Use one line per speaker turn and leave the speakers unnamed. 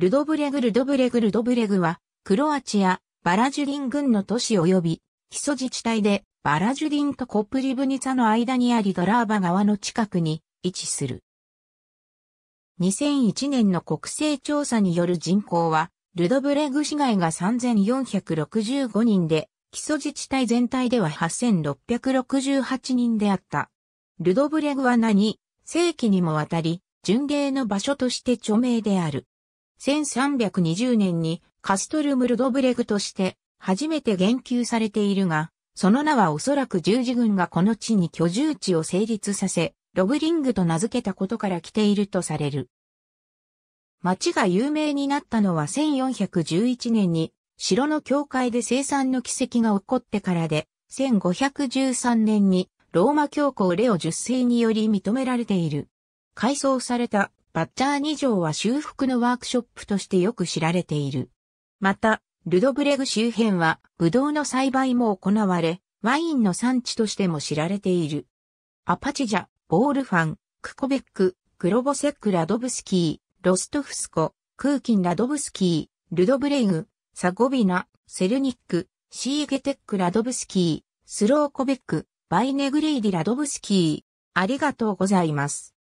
ルドブレグルドブレグルドブレグは、クロアチア、バラジュディン郡の都市及び、基礎自治体で、バラジュディンとコプリブニツァの間にありドラーバ川の近くに位置する。2001年の国勢調査による人口は、ルドブレグ市街が3465人で、基礎自治体全体では8668人であった。ルドブレグは何？世紀にもわたり、巡礼の場所として著名である。1320年にカストルムルドブレグとして初めて言及されているが、その名はおそらく十字軍がこの地に居住地を成立させ、ロブリングと名付けたことから来ているとされる。町が有名になったのは1411年に城の境界で生産の奇跡が起こってからで、1513年にローマ教皇レオ10世により認められている。改装されたバッチャー2条は修復のワークショップとしてよく知られている。また、ルドブレグ周辺はブドウの栽培も行われ、ワインの産地としても知られている。アパチジャ、ボールファン、クコベック、グロボセック・ラドブスキー、ロストフスコ、クーキン・ラドブスキー、ルドブレグ、サゴビナ、セルニック、シーゲテック・ラドブスキー、スローコベック、バイネグレイディ・ラドブスキー。ありがとうございます。